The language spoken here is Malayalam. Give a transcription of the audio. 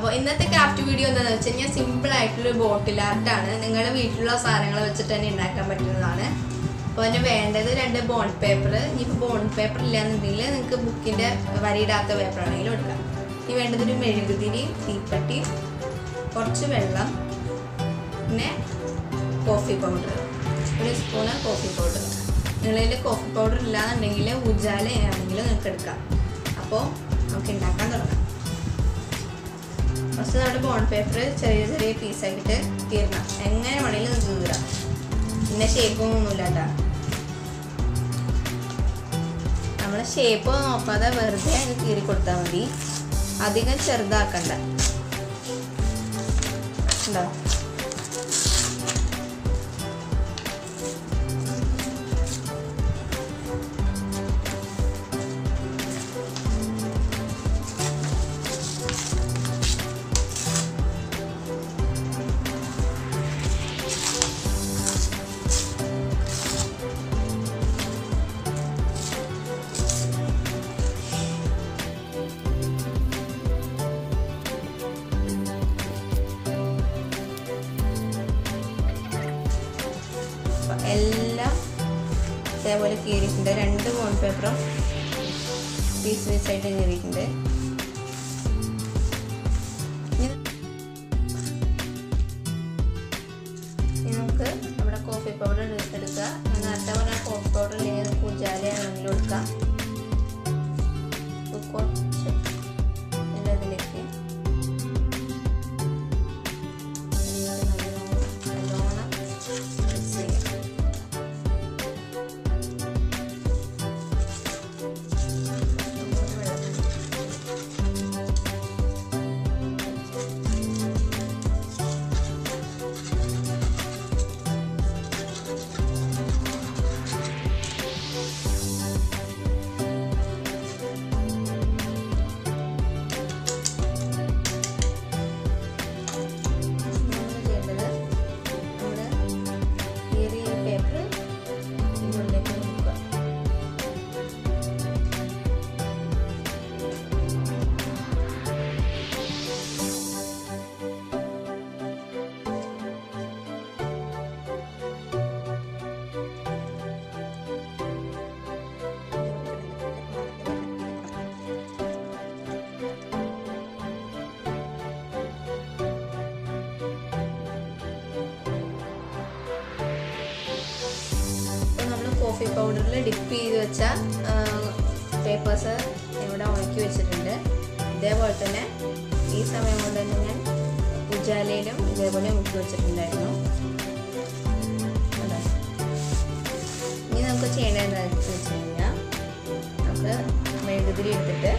അപ്പോൾ ഇന്നത്തെ ക്രാഫ്റ്റ് വീഡിയോ എന്താണെന്ന് വെച്ചാൽ ഞാൻ സിമ്പിൾ ആയിട്ടുള്ള ബോട്ടിൽ ആർട്ടാണ് നിങ്ങളുടെ വീട്ടിലുള്ള സാധനങ്ങൾ വെച്ചിട്ട് തന്നെ ഉണ്ടാക്കാൻ പറ്റുന്നതാണ്. അപ്പോൾ അതിന് വേണ്ടത് രണ്ട് ബോണ്ട് പേപ്പർ ഇനിയിപ്പോൾ ബോണ്ട് പേപ്പർ ഇല്ലാന്നുണ്ടെങ്കിൽ നിങ്ങൾക്ക് ബുക്കിന്റെ വരിയിടാത്ത പേപ്പർ ആണെങ്കിലും എടുക്കാം. ഇനി വേണ്ടത് ഒരു മെഴുകുതിരി തീപ്പെട്ടി കുറച്ച് വെള്ളം പിന്നെ കോഫി പൗഡർ ഒരു സ്പൂണ് കോഫി പൗഡർ നിങ്ങളിൽ കോഫി പൗഡർ ഇല്ലാന്നുണ്ടെങ്കിൽ ഉജാല ആണെങ്കിലും നിങ്ങൾക്ക് എടുക്കാം. അപ്പോൾ നമുക്ക് ഉണ്ടാക്കാൻ തുടങ്ങാം. ഫസ്റ്റ് നമ്മുടെ ബോൺ പേപ്പർ ചെറിയ ചെറിയ പീസാക്കിയിട്ട് തീരണം. എങ്ങനെ വേണമെങ്കിലും തീരാം പിന്നെ ഷേപ്പൊന്നുമില്ല കേട്ടോ നമ്മൾ ഷേപ്പ് നോക്കാതെ വെറുതെ അതിന് കീറി കൊടുത്താൽ മതി. അധികം ചെറുതാക്കണ്ട. ഉണ്ടോ? എല്ലാം ഇതേപോലെ കീറിയിട്ടുണ്ട്. രണ്ട് ബോണ്ട് പേപ്പറും പീസ് പീസായിട്ട് കീറിയിട്ടുണ്ട്. കോഫി പൗഡർ എടുക്കുക ഞാൻ നേരത്തെ പറഞ്ഞ കോഫി പൗഡർ ഇല്ലെങ്കിൽ പൂജാലയാണെങ്കിലും എടുക്കാം. April കോഫി പൗഡറിൽ ഡിപ്പ് ചെയ്ത് വെച്ച പേപ്പേഴ്സ് ഇവിടെ ഉണക്കി വെച്ചിട്ടുണ്ട്. ഇതേപോലെ തന്നെ ഈ സമയം കൊണ്ട് തന്നെ ഞാൻ ഉജാലയിലും ഇതേപോലെ മുക്കി വെച്ചിട്ടുണ്ടായിരുന്നു. ഇനി നമുക്ക് ചെയ്യേണ്ടത് വെച്ച് കഴിഞ്ഞാൽ നമുക്ക് മെഴുകുതിരി എടുത്തിട്ട്